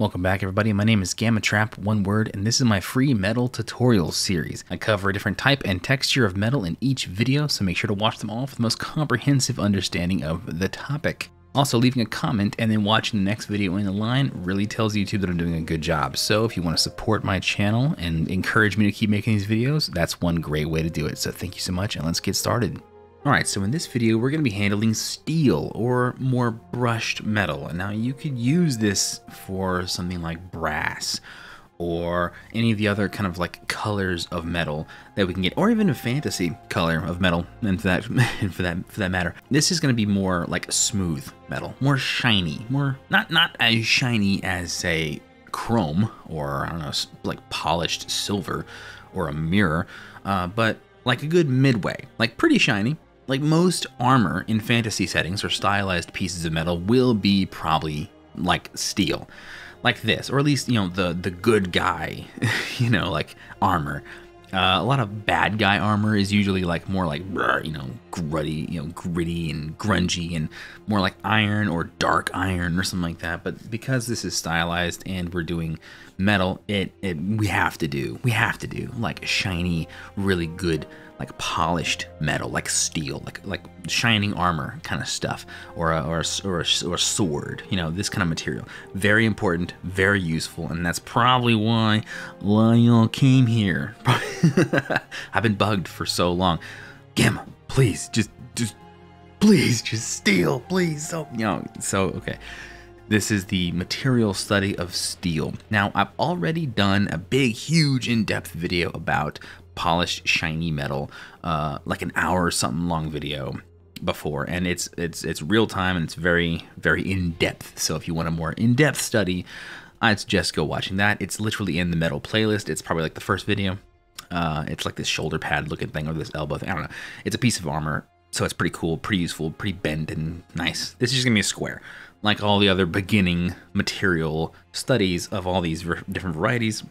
Welcome back everybody, my name is Gammatrap, one word, and this is my free metal tutorial series. I cover a different type and texture of metal in each video, so make sure to watch them all for the most comprehensive understanding of the topic. Also, leaving a comment and then watching the next video in the line really tells YouTube that I'm doing a good job. So if you want to support my channel and encourage me to keep making these videos, that's one great way to do it. So thank you so much and let's get started. Alright, so in this video we're going to be handling steel or more brushed metal. And now you could use this for something like brass or any of the other kind of like colors of metal that we can get, or even a fantasy color of metal, and for that, for that, for that matter. This is going to be more like smooth metal, more shiny, more not not as shiny as say chrome or I don't know, like polished silver or a mirror, uh, but like a good midway, like pretty shiny, like most armor in fantasy settings or stylized pieces of metal will be probably like steel. Like this, or at least, you know, the the good guy, you know, like armor. Uh, a lot of bad guy armor is usually like more like you know gruddy, you know gritty and grungy, and more like iron or dark iron or something like that. But because this is stylized and we're doing metal, it it we have to do we have to do like a shiny, really good like polished metal, like steel, like like shining armor kind of stuff, or a, or a, or, a, or a sword. You know, this kind of material. Very important, very useful, and that's probably why y'all came here. I've been bugged for so long. Gamma, please, just just please, just steel, please. So you know, so okay. This is the material study of steel. Now, I've already done a big, huge, in-depth video about polished shiny metal uh, like an hour or something long video before and it's it's it's real time and it's very very in depth so if you want a more in-depth study i'd suggest go watching that. It's literally in the metal playlist. It's probably like the first video. Uh, it's like this shoulder pad looking thing or this elbow thing. I don't know. It's a piece of armor so it's pretty cool pretty useful pretty bent and nice. This is just gonna be a square like all the other beginning material studies of all these different varieties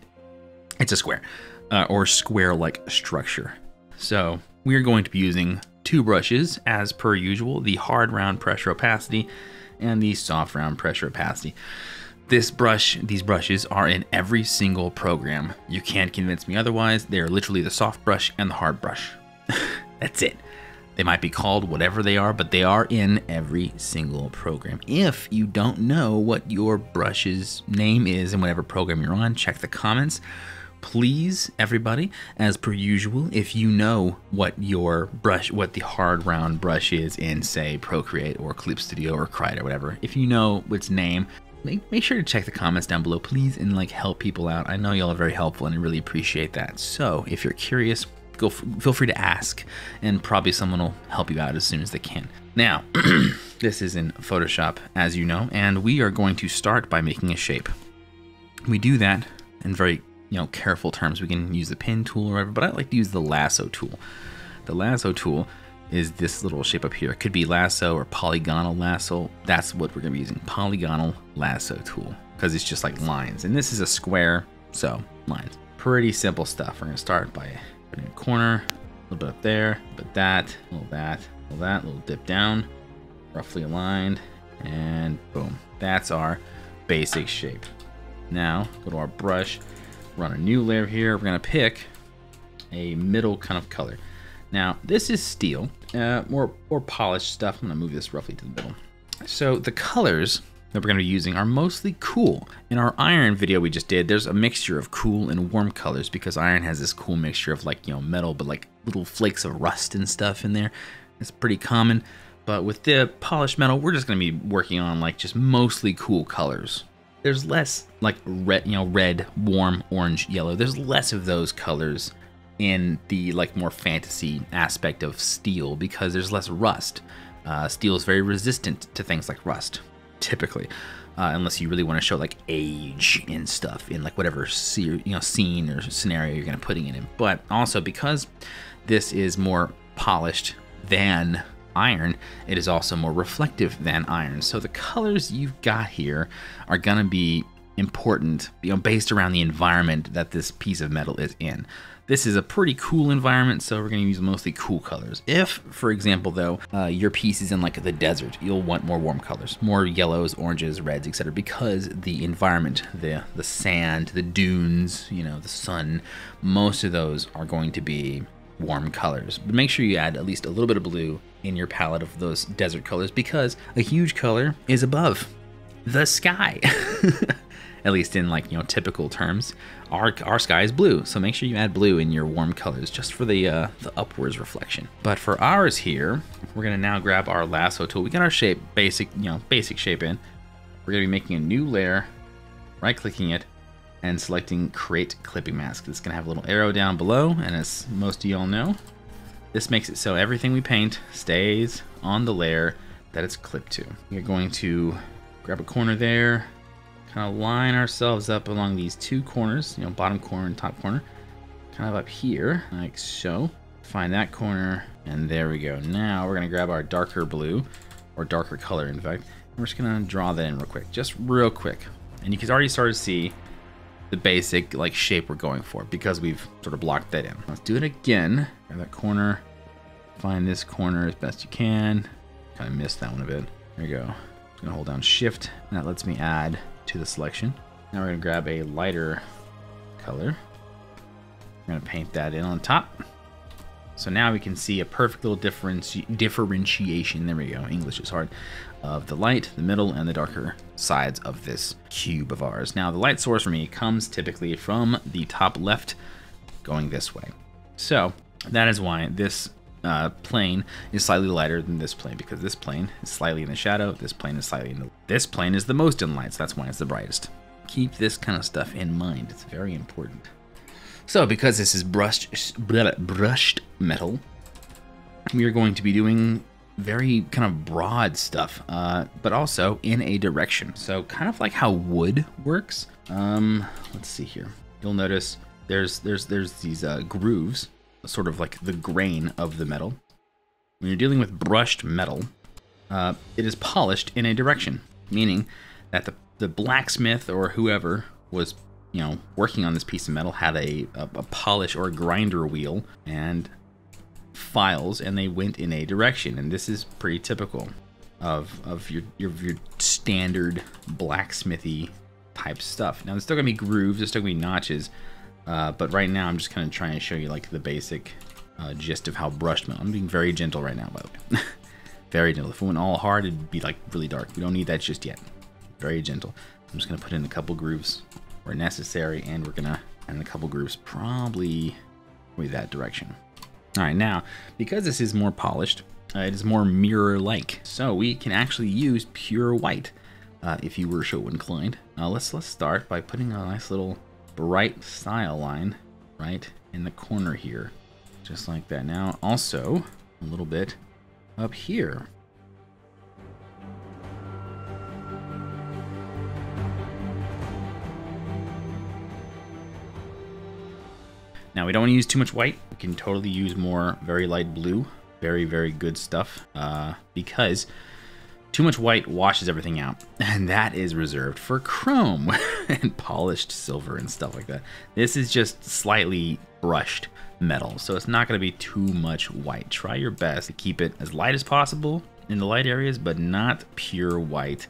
it's a square uh, or square-like structure. So we're going to be using two brushes as per usual, the hard round pressure opacity and the soft round pressure opacity. This brush, these brushes are in every single program. You can't convince me otherwise. They're literally the soft brush and the hard brush. That's it. They might be called whatever they are, but they are in every single program. If you don't know what your brush's name is in whatever program you're on, check the comments. Please everybody as per usual if you know what your brush what the hard round brush is in say procreate or clip studio or Krita or whatever if you know its name make, make sure to check the comments down below please and like help people out. I know y'all are very helpful and i really appreciate that. So if you're curious go feel free to ask and probably someone will help you out as soon as they can now this is in photoshop as you know and we are going to start by making a shape we do that in very you know, careful terms. We can use the pen tool or whatever, but I like to use the lasso tool. The lasso tool is this little shape up here. It could be lasso or polygonal lasso. That's what we're gonna be using, polygonal lasso tool, because it's just like lines. And this is a square, so lines. Pretty simple stuff. We're gonna start by corner, a little bit up there, but that, a little that, a little that, a little dip down, roughly aligned, and boom. That's our basic shape. Now, go to our brush, run a new layer here. We're going to pick a middle kind of color. Now, this is steel, uh, more, more polished stuff. I'm to move this roughly to the middle. So the colors that we're going to be using are mostly cool. In our iron video we just did, there's a mixture of cool and warm colors because iron has this cool mixture of like, you know, metal, but like little flakes of rust and stuff in there. It's pretty common. But with the polished metal, we're just going to be working on like just mostly cool colors there's less like red, you know, red, warm, orange, yellow. There's less of those colors in the like more fantasy aspect of steel because there's less rust. Uh, steel is very resistant to things like rust, typically, uh, unless you really want to show like age and stuff in like whatever you know scene or scenario you're gonna putting it in. But also because this is more polished than iron, it is also more reflective than iron. So the colors you've got here are gonna be important, you know, based around the environment that this piece of metal is in. This is a pretty cool environment, so we're going to use mostly cool colors. If, for example, though, uh, your piece is in like the desert, you'll want more warm colors, more yellows, oranges, reds, etc. Because the environment, the the sand, the dunes, you know, the sun, most of those are going to be warm colors. But make sure you add at least a little bit of blue in your palette of those desert colors because a huge color is above the sky. at least in like you know typical terms. Our, our sky is blue so make sure you add blue in your warm colors just for the uh, the upwards reflection. But for ours here we're gonna now grab our lasso tool. We got our shape basic you know basic shape in. We're gonna be making a new layer right clicking it and selecting create clipping mask. It's gonna have a little arrow down below and as most of y'all know this makes it so everything we paint stays on the layer that it's clipped to. You're going to grab a corner there, kind of line ourselves up along these two corners, you know, bottom corner and top corner, kind of up here, like so. Find that corner, and there we go. Now we're gonna grab our darker blue, or darker color, in fact. We're just gonna draw that in real quick, just real quick. And you can already start to see the basic like shape we're going for because we've sort of blocked that in. Let's do it again. Grab that corner, find this corner as best you can. Kind of missed that one a bit. There you go. I'm gonna hold down shift, and that lets me add to the selection. Now we're to grab a lighter color. We're going to paint that in on top. So now we can see a perfect little difference, differentiation, there we go, English is hard, of the light, the middle, and the darker sides of this cube of ours. Now the light source for me comes typically from the top left going this way. So that is why this uh, plane is slightly lighter than this plane because this plane is slightly in the shadow, this plane is slightly in the... This plane is the most in light, so that's why it's the brightest. Keep this kind of stuff in mind, it's very important. So because this is brushed, brushed metal, we are going to be doing very kind of broad stuff, uh, but also in a direction. So kind of like how wood works. Um, let's see here. You'll notice there's there's there's these uh, grooves sort of like the grain of the metal. When you're dealing with brushed metal, uh, it is polished in a direction, meaning that the, the blacksmith or whoever was, you know, working on this piece of metal had a, a, a polish or a grinder wheel and files, and they went in a direction. And this is pretty typical of, of your, your, your standard blacksmithy type stuff. Now, there's still gonna be grooves, there's still gonna be notches, uh, but right now I'm just kind of trying to show you like the basic uh, gist of how brushed metal. I'm being very gentle right now, by the way. very gentle. If it went all hard, it'd be like really dark. We don't need that just yet. Very gentle. I'm just gonna put in a couple grooves where necessary, and we're gonna add a couple grooves probably with that direction. All right, now, because this is more polished, uh, it is more mirror-like. So we can actually use pure white uh, if you were so inclined. Uh, let's let's start by putting a nice little bright style line right in the corner here. Just like that. Now, also, a little bit up here. Now, we don't want to use too much white. We can totally use more very light blue. Very, very good stuff. Uh, because too much white washes everything out, and that is reserved for chrome and polished silver and stuff like that. This is just slightly brushed metal, so it's not going to be too much white. Try your best to keep it as light as possible in the light areas, but not pure white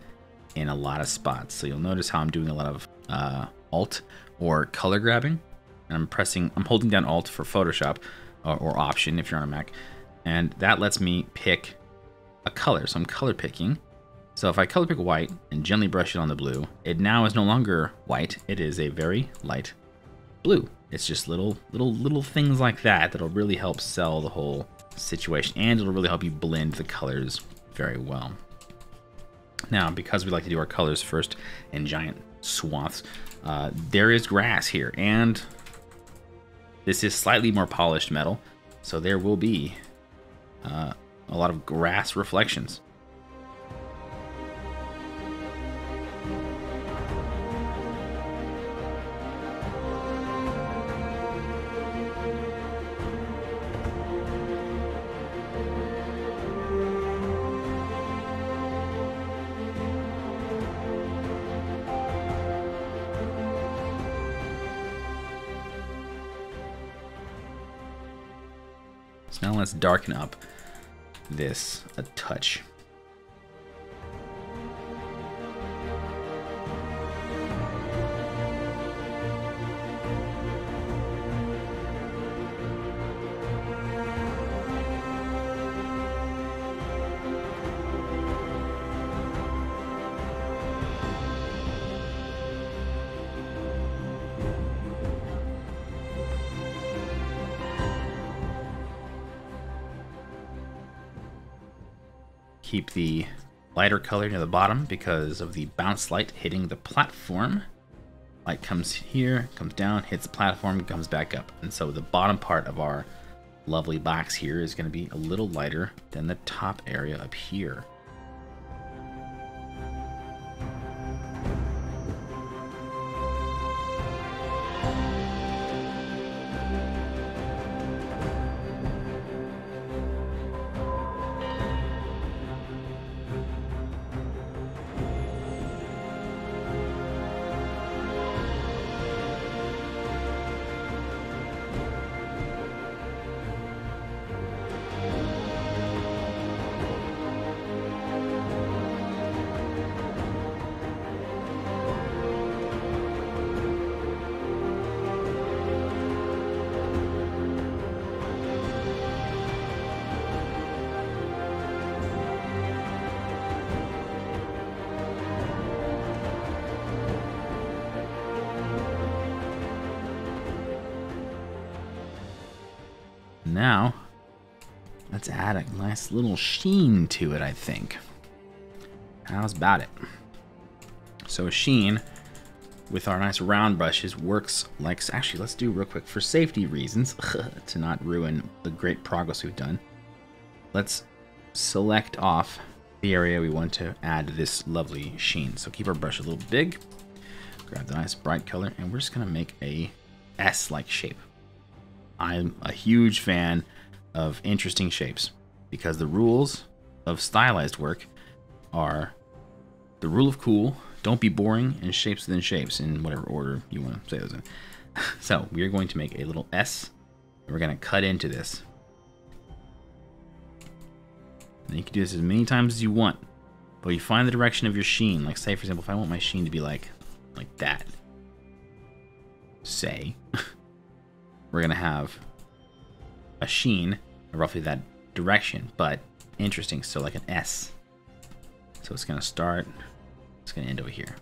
in a lot of spots. So you'll notice how I'm doing a lot of uh, Alt or color grabbing. I'm pressing, I'm holding down Alt for Photoshop or, or Option if you're on a Mac, and that lets me pick a color. So I'm color picking. So if I color pick white and gently brush it on the blue, it now is no longer white. It is a very light blue. It's just little, little, little things like that that'll really help sell the whole situation. And it'll really help you blend the colors very well. Now, because we like to do our colors first in giant swaths, uh, there is grass here. And this is slightly more polished metal. So there will be uh, a lot of grass reflections. So now let's darken up this a touch. Keep the lighter color near the bottom because of the bounce light hitting the platform. Light comes here, comes down, hits the platform, comes back up. And so the bottom part of our lovely box here is going to be a little lighter than the top area up here. Now, let's add a nice little sheen to it, I think. How's about it? So a sheen with our nice round brushes works like, actually let's do real quick for safety reasons to not ruin the great progress we've done. Let's select off the area we want to add this lovely sheen. So keep our brush a little big, grab the nice bright color, and we're just gonna make a S-like shape. I'm a huge fan of interesting shapes because the rules of stylized work are the rule of cool, don't be boring, and shapes within shapes in whatever order you want to say those in. so we are going to make a little S. And we're going to cut into this. And you can do this as many times as you want. But you find the direction of your sheen. Like say, for example, if I want my sheen to be like, like that. Say. we're going to have a sheen roughly that direction, but interesting. So like an S. So it's going to start, it's going to end over here.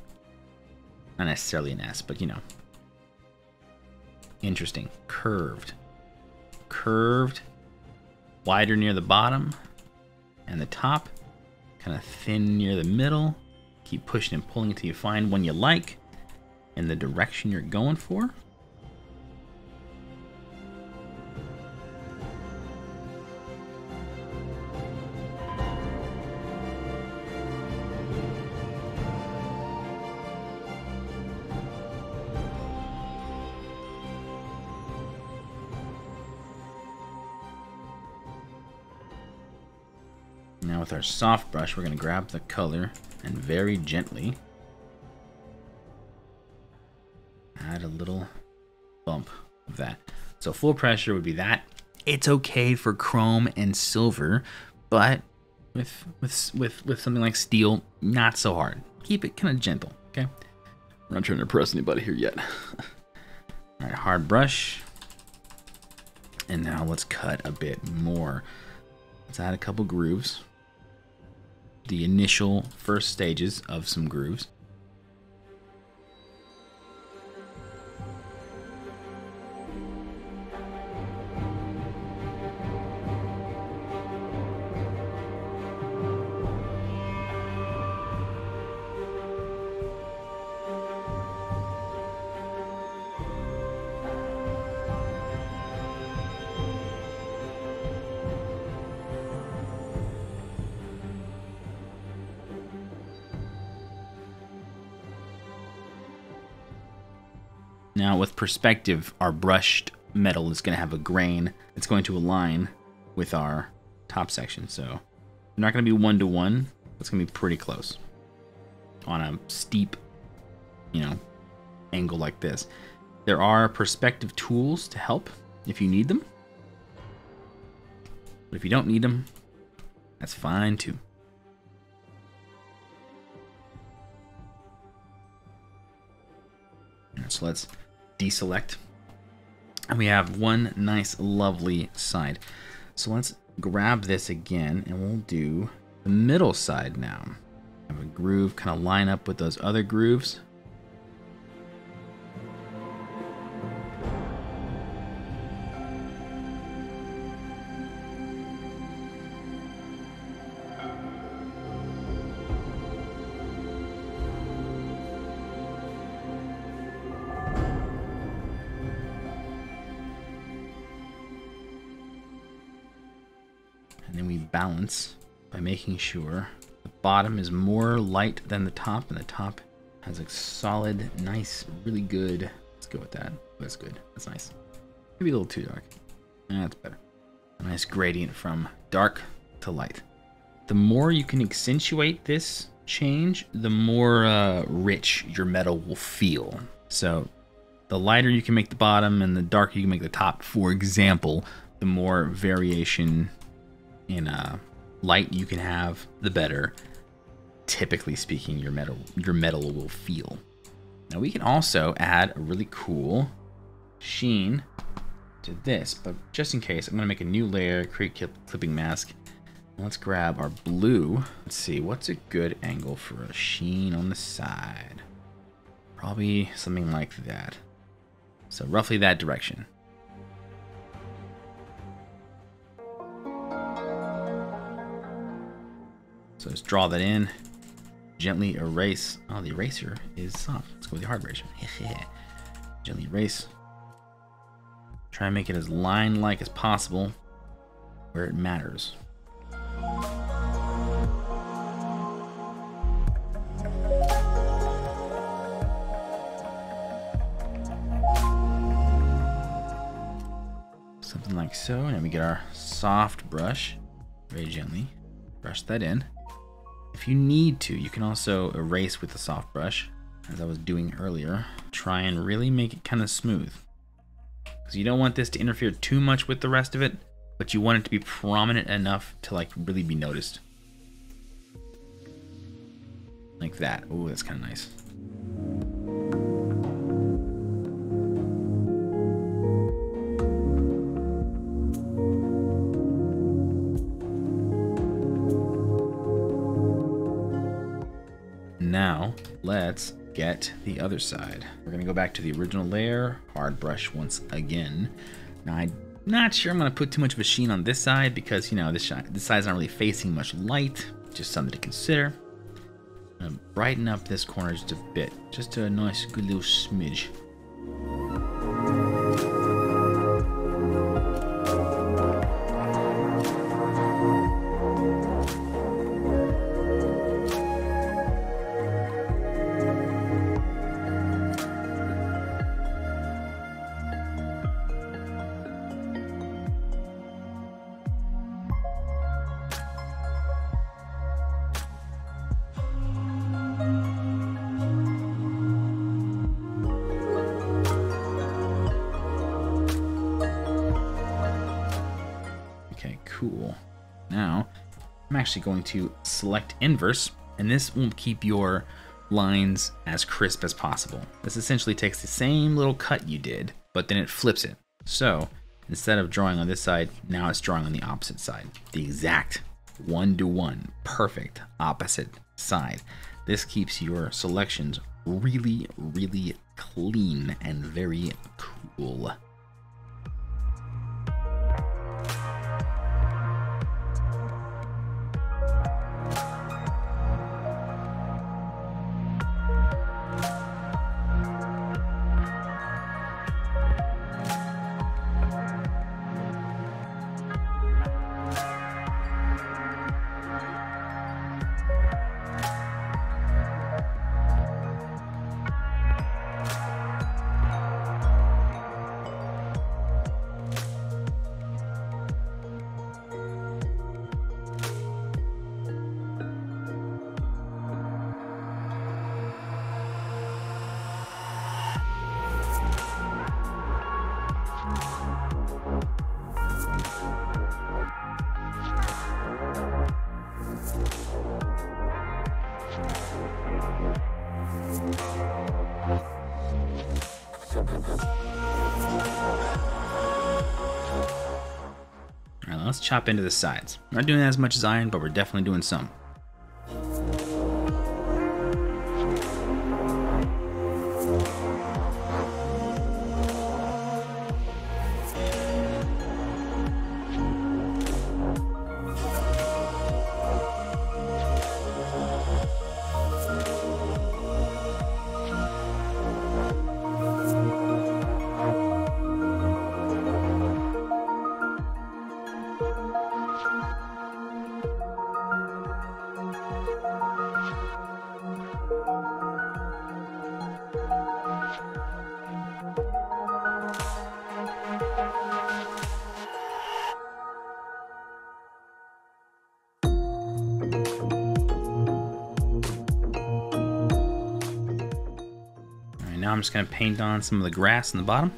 Not necessarily an S, but you know. Interesting. Curved. Curved. Wider near the bottom and the top. Kind of thin near the middle. Keep pushing and pulling until you find one you like in the direction you're going for. Our soft brush, we're going to grab the color and very gently add a little bump of that. So full pressure would be that. It's okay for chrome and silver, but with with with with something like steel, not so hard. Keep it kind of gentle, okay? We're not trying to impress anybody here yet. All right, hard brush. And now let's cut a bit more. Let's add a couple grooves the initial first stages of some grooves. Now with perspective, our brushed metal is going to have a grain. It's going to align with our top section. So they're not going to be one to one. It's going to be pretty close on a steep, you know, angle like this. There are perspective tools to help if you need them. But if you don't need them, that's fine too. So let's deselect. And we have one nice, lovely side. So let's grab this again and we'll do the middle side now. Have a groove kind of line up with those other grooves. And then we balance by making sure the bottom is more light than the top and the top has a solid, nice, really good. Let's go with that. That's good. That's nice. Maybe a little too dark. That's better. A nice gradient from dark to light. The more you can accentuate this change, the more uh, rich your metal will feel. So the lighter you can make the bottom and the darker you can make the top, for example, the more variation in uh, light you can have, the better. Typically speaking, your metal your metal will feel. Now we can also add a really cool sheen to this, but just in case, I'm gonna make a new layer, create clipping mask. Let's grab our blue. Let's see, what's a good angle for a sheen on the side? Probably something like that. So roughly that direction. So let's draw that in. Gently erase. Oh, the eraser is soft. Let's go with the hard eraser. Gently erase. Try and make it as line-like as possible where it matters. Something like so. And we get our soft brush. Very gently. Brush that in. If you need to, you can also erase with a soft brush, as I was doing earlier. Try and really make it kind of smooth. Because you don't want this to interfere too much with the rest of it, but you want it to be prominent enough to like really be noticed. Like that. Oh, that's kind of nice. Now, let's get the other side. We're gonna go back to the original layer, hard brush once again. Now, I'm not sure I'm gonna put too much of a sheen on this side because, you know, this, this side's not really facing much light. Just something to consider. I'm gonna brighten up this corner just a bit. Just a nice, good little smidge. Now, I'm actually going to select inverse, and this will keep your lines as crisp as possible. This essentially takes the same little cut you did, but then it flips it. So instead of drawing on this side, now it's drawing on the opposite side. The exact one-to-one, perfect opposite side. This keeps your selections really, really clean and very cool. Alright, let's chop into the sides. We're not doing as much as iron, but we're definitely doing some. I'm just gonna paint on some of the grass in the bottom.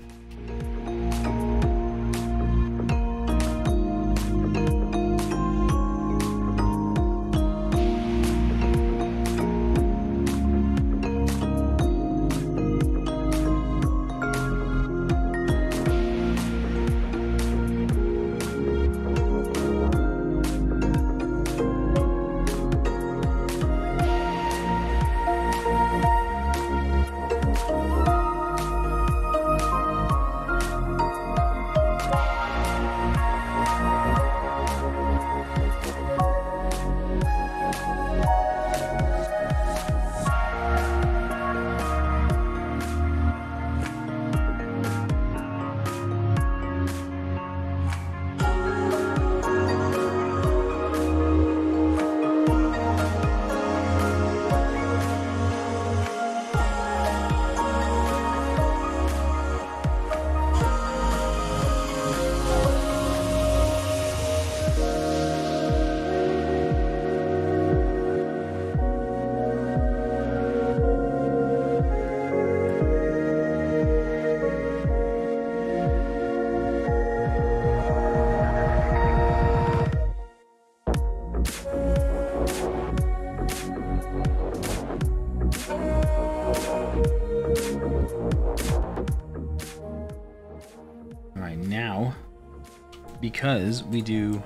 Because we do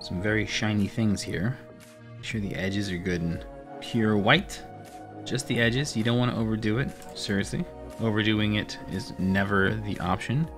some very shiny things here. Make sure the edges are good and pure white. Just the edges, you don't want to overdo it, seriously. Overdoing it is never the option.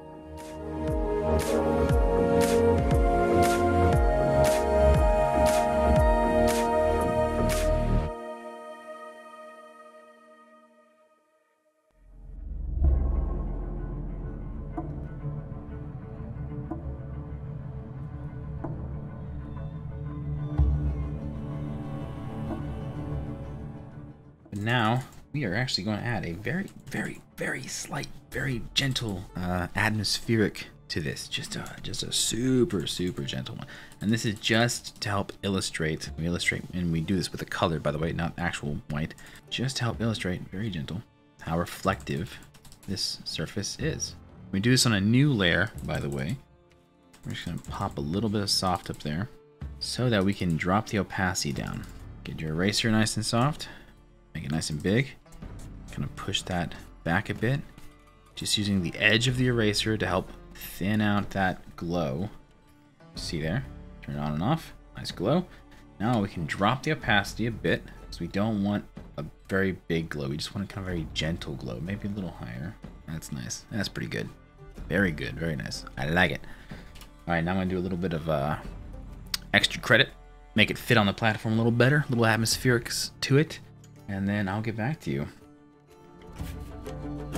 We are actually going to add a very, very, very slight, very gentle uh, atmospheric to this. Just a, just a super, super gentle one. And this is just to help illustrate, we illustrate, and we do this with a color, by the way, not actual white, just to help illustrate, very gentle, how reflective this surface is. We do this on a new layer, by the way. We're just gonna pop a little bit of soft up there so that we can drop the opacity down. Get your eraser nice and soft. Make it nice and big. Kind of push that back a bit. Just using the edge of the eraser to help thin out that glow. See there? Turn it on and off. Nice glow. Now we can drop the opacity a bit because we don't want a very big glow. We just want a kind of very gentle glow. Maybe a little higher. That's nice. That's pretty good. Very good. Very nice. I like it. All right, now I'm going to do a little bit of uh, extra credit. Make it fit on the platform a little better. A little atmospherics to it and then I'll get back to you. Thank you.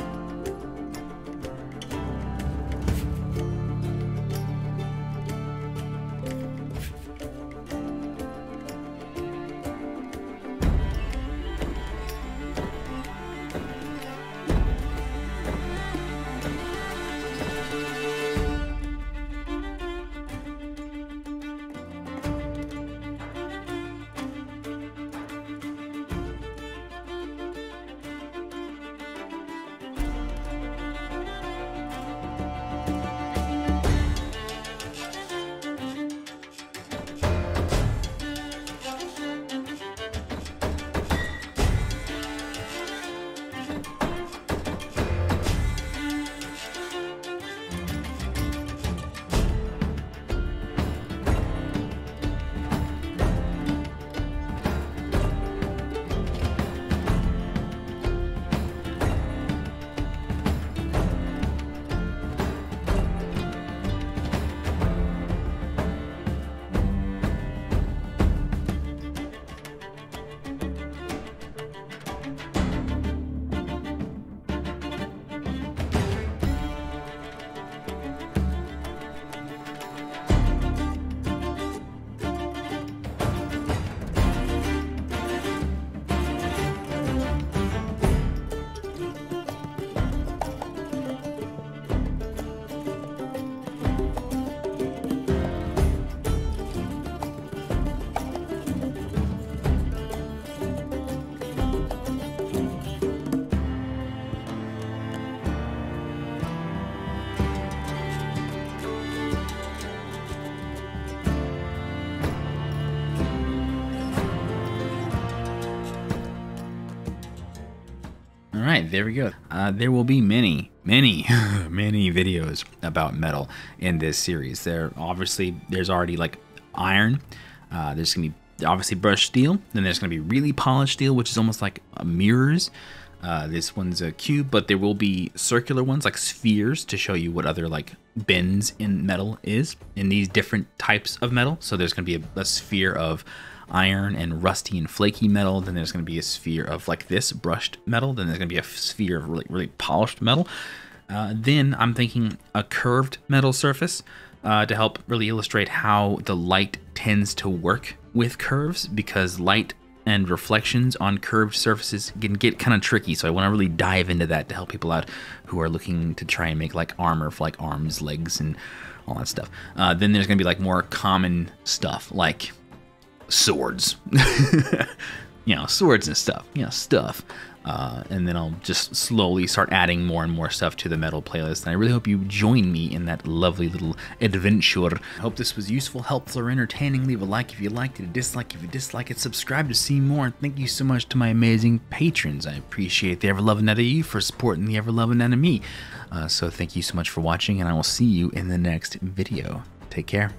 Right, there we go. Uh, there will be many, many, many videos about metal in this series. There obviously there's already like iron. Uh, there's gonna be obviously brushed steel. Then there's gonna be really polished steel, which is almost like mirrors. Uh, this one's a cube, but there will be circular ones like spheres to show you what other like bends in metal is in these different types of metal. So there's going to be a, a sphere of iron and rusty and flaky metal. Then there's going to be a sphere of like this brushed metal. Then there's going to be a sphere of really, really polished metal. Uh, then I'm thinking a curved metal surface uh, to help really illustrate how the light tends to work with curves because light and reflections on curved surfaces can get kind of tricky. So I want to really dive into that to help people out who are looking to try and make like armor for like arms, legs, and all that stuff. Uh, then there's going to be like more common stuff like swords, you know, swords and stuff, you know, stuff. Uh, and then I'll just slowly start adding more and more stuff to the metal playlist. And I really hope you join me in that lovely little adventure. I hope this was useful, helpful, or entertaining. Leave a like if you liked it, a dislike if you dislike it, subscribe to see more. And thank you so much to my amazing patrons. I appreciate the ever loving out of you for supporting the ever loving out of me. Uh, so thank you so much for watching, and I will see you in the next video. Take care.